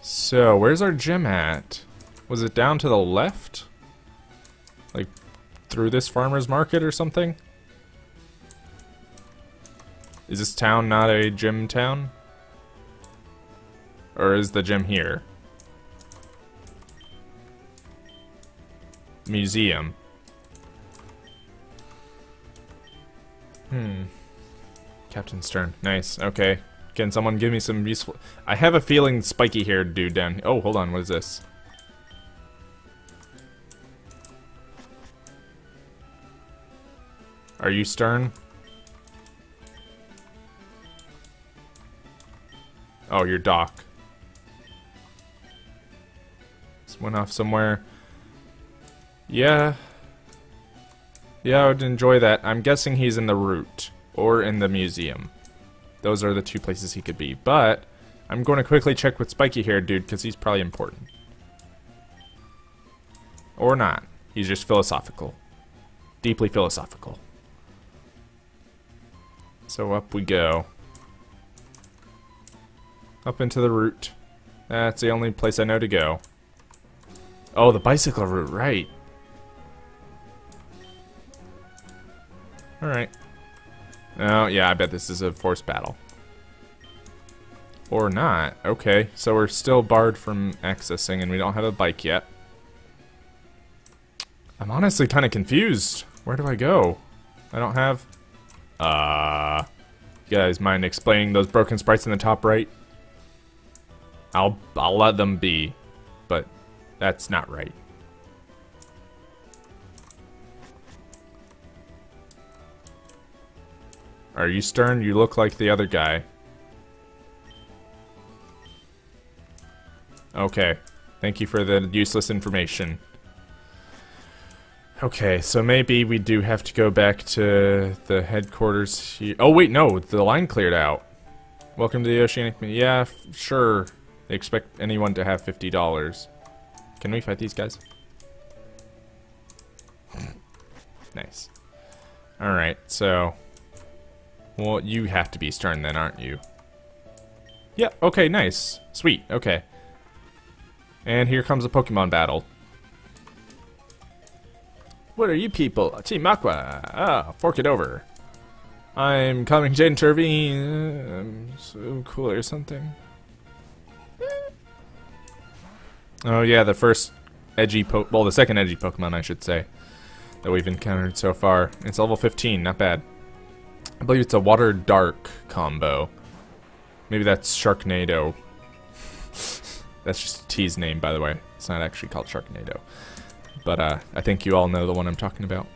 So, where's our gym at? Was it down to the left? Like, through this farmer's market or something? Is this town not a gym town? Or is the gym here? Museum. Hmm. Captain Stern. Nice. Okay. Can someone give me some useful... I have a feeling spiky-haired dude down... Oh, hold on. What is this? Are you Stern? Oh, you're Doc. This went off somewhere. Yeah. Yeah, I would enjoy that. I'm guessing he's in the route or in the museum. Those are the two places he could be. But I'm going to quickly check with Spiky Hair Dude because he's probably important. Or not. He's just philosophical. Deeply philosophical. So up we go. Up into the route. That's the only place I know to go. Oh, the bicycle route, right. Alright. Oh, yeah, I bet this is a forced battle. Or not. Okay, so we're still barred from accessing and we don't have a bike yet. I'm honestly kind of confused. Where do I go? I don't have... Uh... You guys mind explaining those broken sprites in the top right? I'll, I'll let them be, but that's not right. Are you Stern? You look like the other guy. Okay. Thank you for the useless information. Okay, so maybe we do have to go back to the headquarters here. Oh, wait, no. The line cleared out. Welcome to the Oceanic... Yeah, sure. They expect anyone to have $50. Can we fight these guys? nice. Alright, so... Well, you have to be Stern then, aren't you? Yeah, okay, nice. Sweet, okay. And here comes a Pokemon battle. What are you people? Team Aqua! Ah, fork it over. I'm coming to intervene. I'm so cool or something. Oh yeah, the first edgy po- well, the second edgy Pokemon, I should say, that we've encountered so far. It's level 15, not bad. I believe it's a Water Dark combo. Maybe that's Sharknado. that's just a tease name, by the way. It's not actually called Sharknado. But uh, I think you all know the one I'm talking about.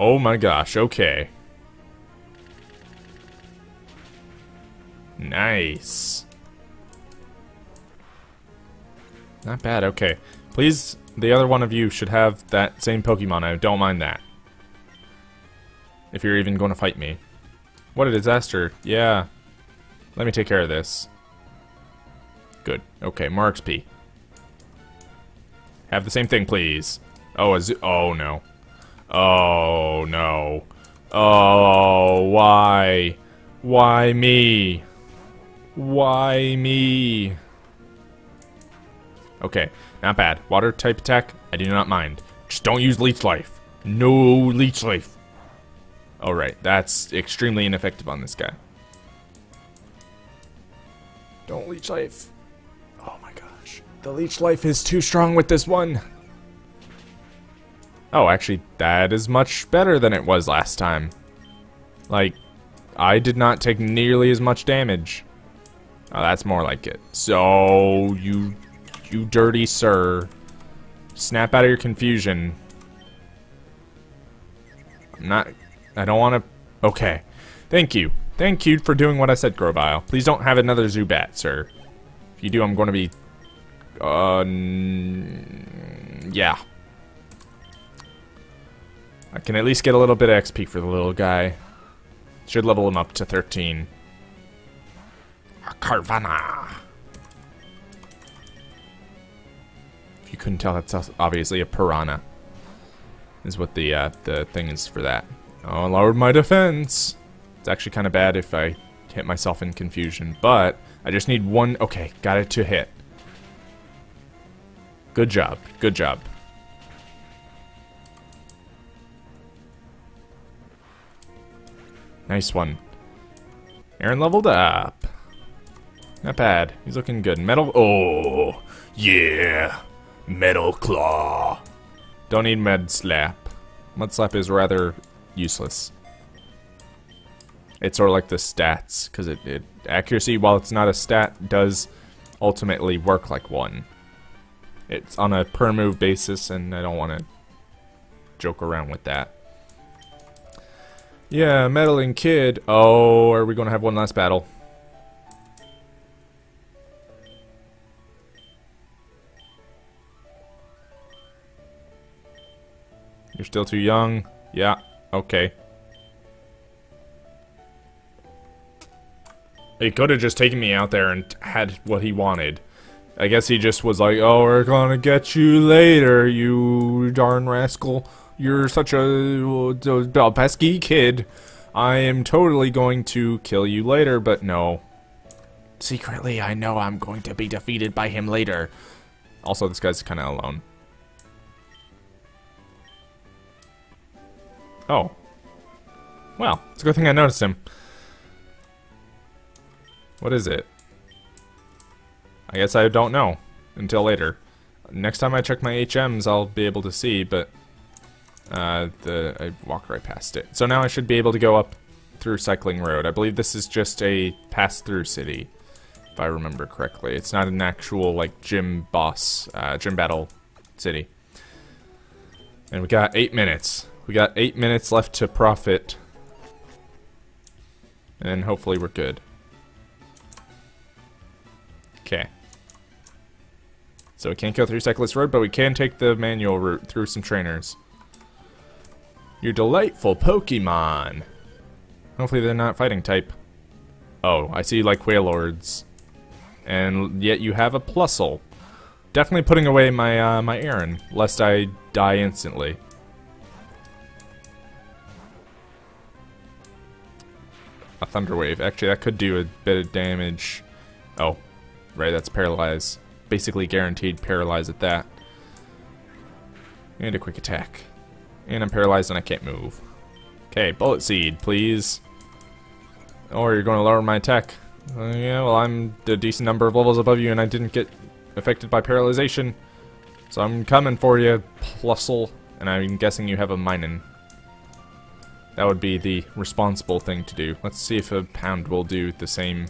Oh my gosh, okay. Nice. Not bad, okay. Please, the other one of you should have that same Pokemon. I don't mind that. If you're even going to fight me. What a disaster. Yeah. Let me take care of this. Good. Okay, more XP. Have the same thing, please. Oh, a oh no. Oh no. Oh, why? Why me? Why me? Okay, not bad. Water type attack, I do not mind. Just don't use leech life. No leech life. Alright, that's extremely ineffective on this guy. Don't leech life. Oh my gosh. The leech life is too strong with this one. Oh, actually, that is much better than it was last time. Like, I did not take nearly as much damage. Oh, that's more like it. So, you, you dirty sir. Snap out of your confusion. I'm not I don't want to... Okay. Thank you. Thank you for doing what I said, Grovyle. Please don't have another Zubat, sir. If you do, I'm going to be... Uh... Yeah. I can at least get a little bit of XP for the little guy. Should level him up to 13. A Carvanha. If you couldn't tell, that's obviously a piranha. Is what the uh, the thing is for that. Oh, lowered my defense. It's actually kind of bad if I hit myself in confusion, but I just need one. Okay, got it to hit. Good job. Good job. Nice one. Aron leveled up. Not bad. He's looking good. Metal. Oh, yeah. Metal Claw. Don't need Mud-Slap. Med Slap is rather useless. It's sort of like the stats, because it, it accuracy, while it's not a stat, does ultimately work like one. It's on a per move basis, and I don't want to joke around with that. Yeah, meddling kid. Oh, are we going to have one last battle? You're still too young. Yeah, okay. He could have just taken me out there and had what he wanted. I guess he just was like, oh, we're gonna get you later, you darn rascal. You're such a, a pesky kid. I am totally going to kill you later, but no. Secretly, I know I'm going to be defeated by him later. Also, this guy's kind of alone. Oh. Well, it's a good thing I noticed him. What is it? I guess I don't know until later. Next time I check my HMs, I'll be able to see, but uh, the I walked right past it. So now I should be able to go up through Cycling Road. I believe this is just a pass-through city, if I remember correctly. It's not an actual, like, gym boss, uh, gym battle city. And we got eight minutes. We got eight minutes left to profit. And hopefully we're good. Okay. So we can't go through Cyclist Road, but we can take the manual route through some trainers. Your delightful Pokemon. Hopefully they're not fighting type. Oh, I see like Wailords. And yet you have a Plusle. Definitely putting away my uh, my Aron, lest I die instantly. A Thunder Wave. Actually, that could do a bit of damage. Oh, right, that's Paralyze. Basically guaranteed Paralyze at that. And a Quick Attack. And I'm paralyzed and I can't move. Okay, Bullet Seed, please. Or you're going to lower my attack. Uh, yeah, well, I'm a decent number of levels above you and I didn't get affected by paralyzation. So I'm coming for you, Plusle. And I'm guessing you have a Minun. That would be the responsible thing to do. Let's see if a pound will do the same.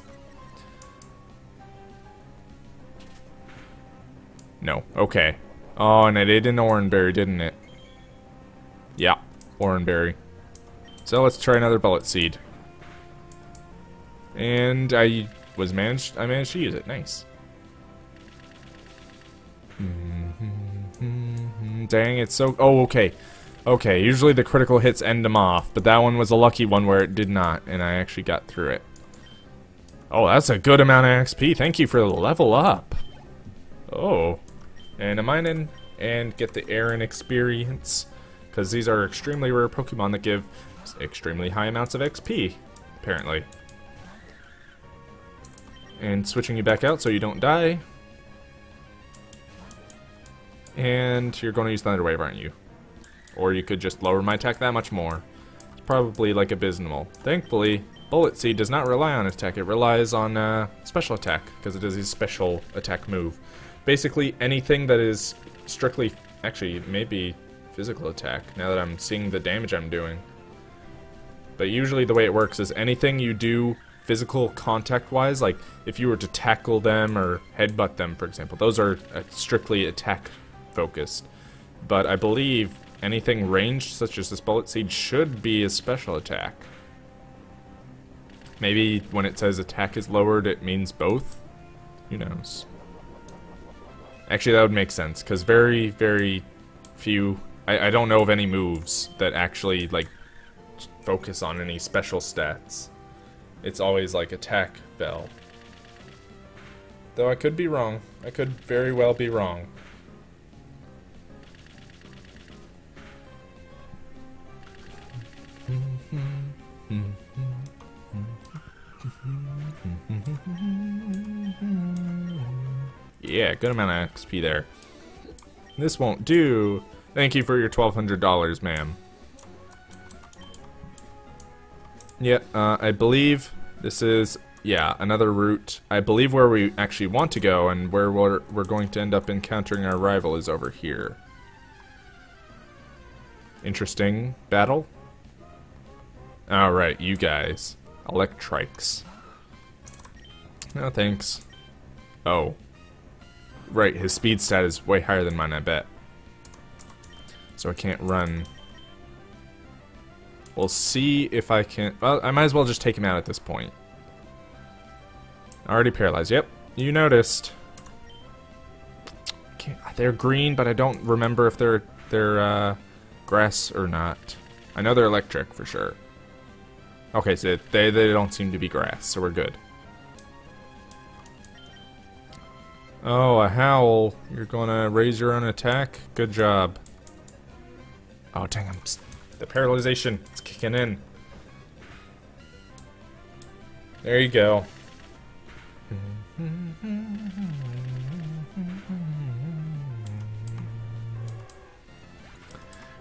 No. Okay. Oh, and it ate an Oran Berry, didn't it? Yeah. Oran Berry. So let's try another Bullet Seed. And I was managed I managed to use it. Nice. Dang, it's so oh okay. Okay, usually the critical hits end them off, but that one was a lucky one where it did not, and I actually got through it. Oh, that's a good amount of XP. Thank you for the level up. Oh. And a Minun, and get the Aron experience, because these are extremely rare Pokemon that give extremely high amounts of XP, apparently. And switching you back out so you don't die. And you're going to use Thunder Wave, aren't you? Or you could just lower my attack that much more. It's probably like abysmal. Thankfully, Bullet Seed does not rely on attack, it relies on uh, special attack, because it is a special attack move. Basically, anything that is strictly, actually, maybe physical attack, now that I'm seeing the damage I'm doing. But usually the way it works is anything you do physical contact-wise, like if you were to tackle them or headbutt them, for example, those are uh, strictly attack-focused. But I believe Anything ranged, such as this bullet seed, should be a special attack. Maybe when it says attack is lowered, it means both? Who knows? Actually, that would make sense, because very, very few... I, I don't know of any moves that actually, like, focus on any special stats. It's always like attack bell. Though I could be wrong. I could very well be wrong. Yeah, good amount of XP there. This won't do. Thank you for your $1,200, ma'am. Yeah, uh, I believe this is, yeah, another route. I believe where we actually want to go and where we're, we're going to end up encountering our rival is over here. Interesting battle. Alright, you guys. Electrikes. No thanks. Oh. Right, his speed stat is way higher than mine, I bet. So I can't run. We'll see if I can... Well, I might as well just take him out at this point. Already paralyzed. Yep, you noticed. They're green, but I don't remember if they're, they're uh, grass or not. I know they're electric for sure. Okay, so they, they don't seem to be grass, so we're good. Oh, a howl. You're gonna raise your own attack? Good job. Oh, dang, I'm... The paralyzation. It's kicking in. There you go.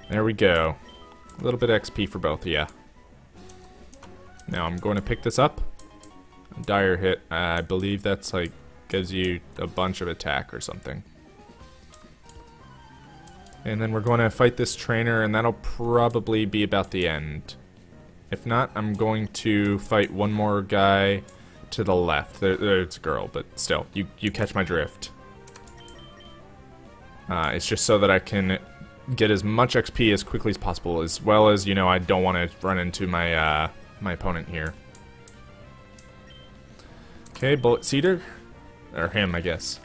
There we go. A little bit XP for both of you. Now I'm going to pick this up. Dire hit. I believe that's like gives you a bunch of attack or something. And then we're going to fight this trainer, and that'll probably be about the end. If not, I'm going to fight one more guy to the left. There, there's a girl, but still, you, you catch my drift. Uh, it's just so that I can get as much XP as quickly as possible, as well as, you know, I don't want to run into my, uh, my opponent here. Okay, Bullet Seeder. Or him, I guess.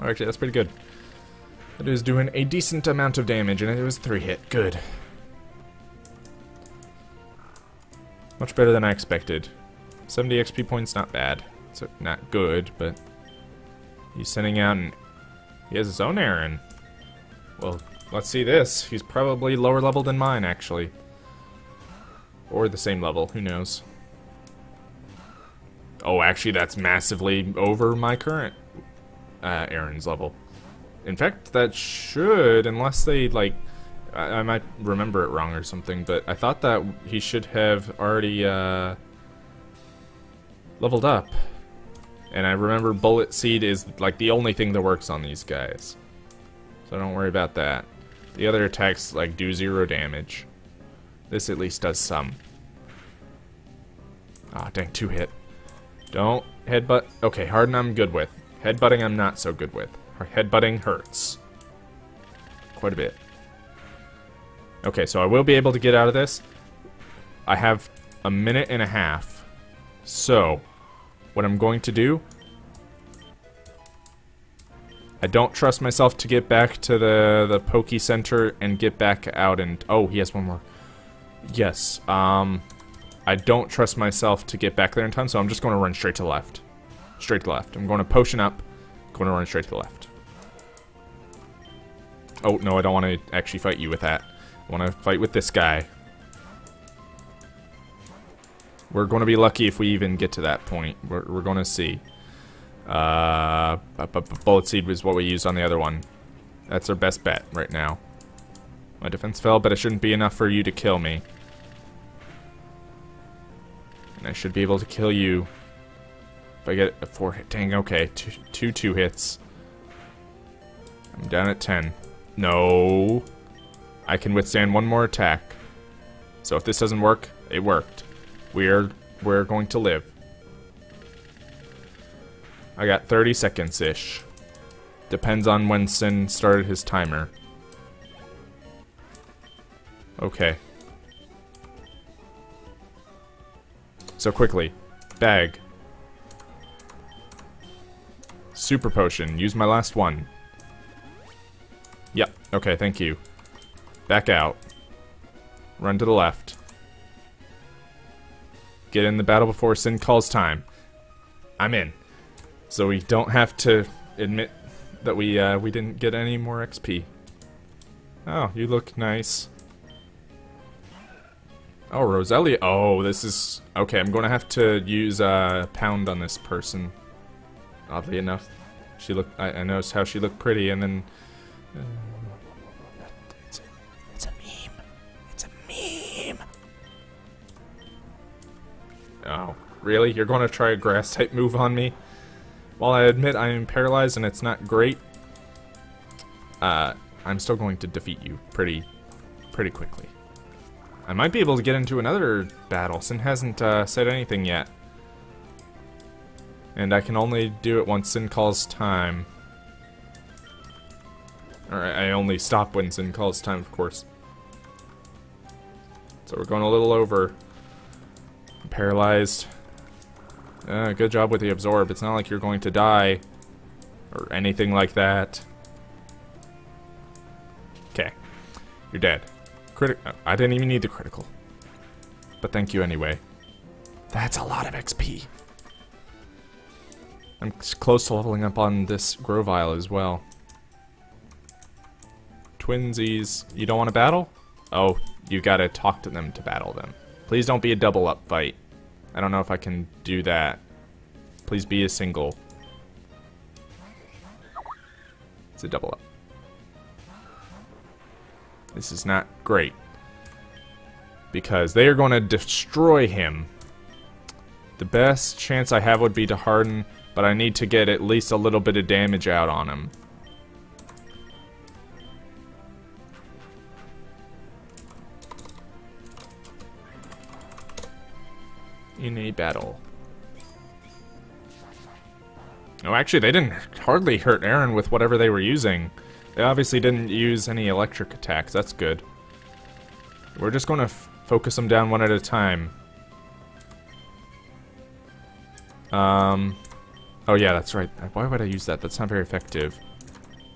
Oh, actually, that's pretty good. It is doing a decent amount of damage, and it was 3 hit. Good. Much better than I expected. 70 XP points, not bad. So, not good, but... He's sending out and He has his own Aron. Well, let's see this. He's probably lower level than mine, actually. Or the same level, who knows. Oh, actually, that's massively over my current uh, Aron's level. In fact, that should, unless they, like, I, I, might remember it wrong or something, but I thought that he should have already uh, leveled up. And I remember Bullet Seed is, like, the only thing that works on these guys. So don't worry about that. The other attacks, like, do zero damage. This at least does some. Ah, dang, two hit. Don't headbutt. Okay, Harden I'm good with. Headbutting I'm not so good with. Headbutting hurts. Quite a bit. Okay, so I will be able to get out of this. I have a minute and a half. So, what I'm going to do... I don't trust myself to get back to the, the Poke Center and get back out and... Oh, he has one more. Yes, um... I don't trust myself to get back there in time, so I'm just going to run straight to the left. Straight to the left. I'm going to potion up, going to run straight to the left. Oh, no, I don't want to actually fight you with that. I want to fight with this guy. We're going to be lucky if we even get to that point. We're, we're going to see. Uh, Bullet Seed was what we used on the other one. That's our best bet right now. My defense fell, but it shouldn't be enough for you to kill me. And I should be able to kill you if I get a four hit. Dang, okay. Two, two two hits. I'm down at 10. No. I can withstand one more attack. So if this doesn't work, it worked. We're we're going to live. I got 30 seconds-ish. Depends on when Sin started his timer. Okay. So quickly. Bag. Super potion. Use my last one. Yep. Okay, thank you. Back out. Run to the left. Get in the battle before Sin calls time. I'm in. So we don't have to admit that we uh, we didn't get any more XP. Oh, you look nice. Oh, Roselia. Oh, this is... Okay, I'm going to have to use uh, Pound on this person. Oddly enough. She looked... I, I noticed how she looked pretty, and then... Uh, it's, a, it's a meme. It's a meme. Oh, really? You're going to try a grass-type move on me? While I admit I am paralyzed and it's not great, uh, I'm still going to defeat you pretty, pretty quickly. I might be able to get into another battle. Sin hasn't uh, said anything yet. And I can only do it once Sin calls time. Alright, I only stop when Sin calls time, of course. So we're going a little over. I'm paralyzed. Uh, good job with the absorb. It's not like you're going to die. Or anything like that. Okay. You're dead. Critic. I didn't even need the critical. But thank you anyway. That's a lot of XP. I'm close to leveling up on this Grovyle as well. Twinsies. You don't want to battle? Oh, you gotta talk to them to battle them. Please don't be a double up fight. I don't know if I can do that. Please be a single. It's a double up. This is not great. Because they are going to destroy him. The best chance I have would be to harden, but I need to get at least a little bit of damage out on him. In a battle. Oh, actually, they didn't hardly hurt Aron with whatever they were using. Obviously didn't use any electric attacks. That's good. We're just going to focus them down one at a time. Um, oh yeah, that's right. Why would I use that? That's not very effective.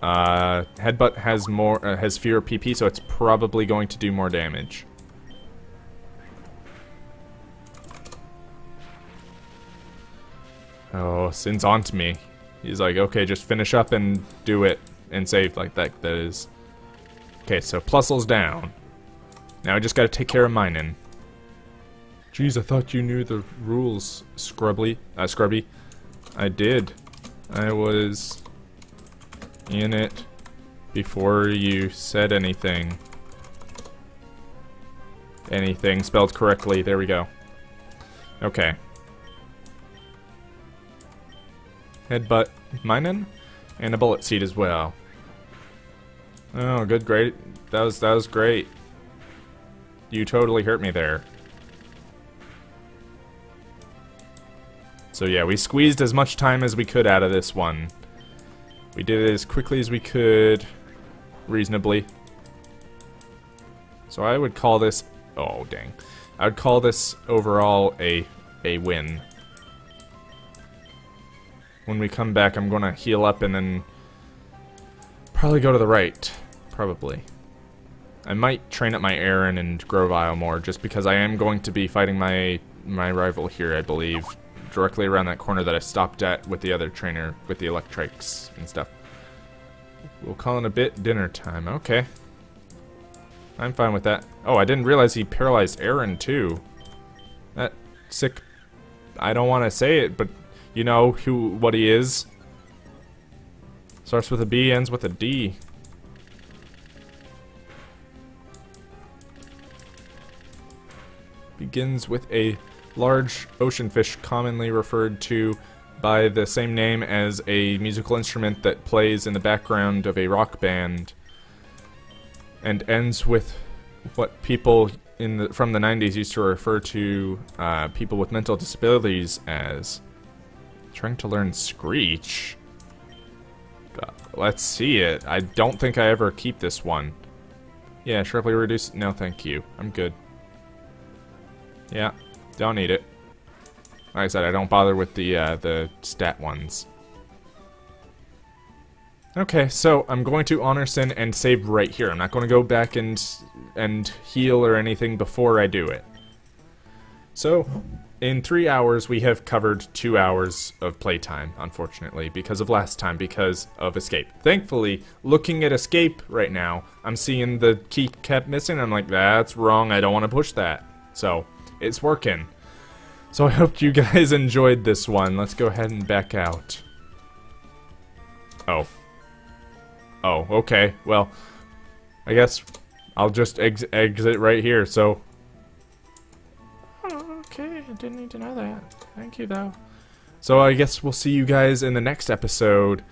Uh, Headbutt has more, uh, has fewer PP, so it's probably going to do more damage. Oh, Sin's on to me. He's like, okay, just finish up and do it and save like that. That is. Okay, so Plusle's down. Now I just gotta take care of Minun. Jeez, I thought you knew the rules, Scrubly. Uh, Scrubby. I did. I was in it before you said anything. Anything spelled correctly. There we go. Okay. Headbutt Minun and a bullet seed as well. Oh, good, great. That was that was great. You totally hurt me there. So yeah, we squeezed as much time as we could out of this one. We did it as quickly as we could, reasonably. So I would call this, oh dang, I would call this overall a a win. When we come back, I'm gonna heal up and then probably go to the right. Probably. I might train up my Aron and Grovyle more, just because I am going to be fighting my my rival here, I believe, directly around that corner that I stopped at with the other trainer, with the Electrics and stuff. We'll call it a bit dinner time. Okay. I'm fine with that. Oh, I didn't realize he paralyzed Aron, too. That sick... I don't want to say it, but you know who what he is. Starts with a B, ends with a D. begins with a large ocean fish commonly referred to by the same name as a musical instrument that plays in the background of a rock band and ends with what people in the, from the 90s used to refer to uh, people with mental disabilities as trying to learn Screech. Uh, let's see it. I don't think I ever keep this one. Yeah, sharply reduce. No, thank you. I'm good. Yeah, don't need it. Like I said, I don't bother with the uh, the stat ones. Okay, so I'm going to honor sin and save right here. I'm not going to go back and and heal or anything before I do it. So, in three hours, we have covered two hours of playtime, unfortunately, because of last time, because of escape. Thankfully, looking at escape right now, I'm seeing the key kept missing. I'm like, that's wrong. I don't want to push that. So, it's working. So I hope you guys enjoyed this one. Let's go ahead and back out. Oh. Oh, okay. Well, I guess I'll just ex exit right here, so... Oh, okay. I didn't need to know that. Thank you, though. So I guess we'll see you guys in the next episode.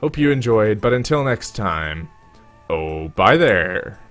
Hope you enjoyed, but until next time, oh, bye there.